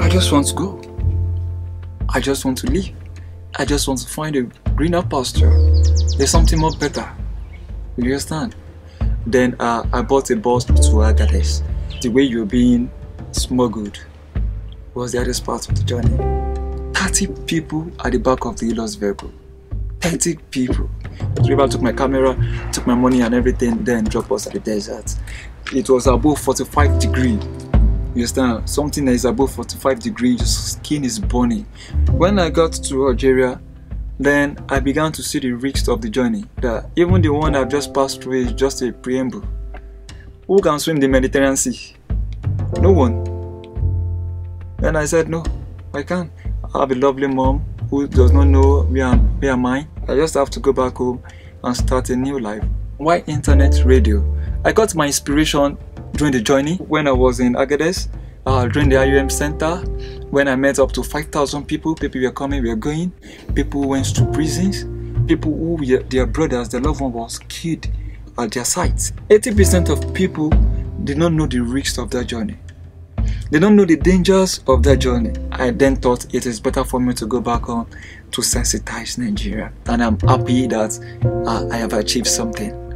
I just want to go. I just want to leave. I just want to find a greener pasture. There's something more better. You understand? Then uh, I bought a bus to Agadez. The way you're being smuggled was the hardest part of the journey. 30 people at the back of the lost vehicle. 30 people. The river took my camera, took my money and everything, then dropped us at the desert. It was above 45 degrees. You understand? Something that is above 45 degrees, your skin is burning. When I got to Algeria, then I began to see the risks of the journey. That even the one I've just passed through is just a preamble. Who can swim the Mediterranean Sea? No one. Then I said, No, I can't. I have a lovely mom who does not know where, I'm, where am I. I just have to go back home and start a new life. Why internet radio? I got my inspiration during the journey when I was in Agadez, uh, during the IOM center, when I met up to 5,000 people. People were coming, we were going. People went to prisons. People who were their brothers, their loved one was killed at their sites. 80% of people did not know the risks of that journey. They don't know the dangers of that journey. I then thought it is better for me to go back home to sensitize Nigeria. And I'm happy that uh, I have achieved something.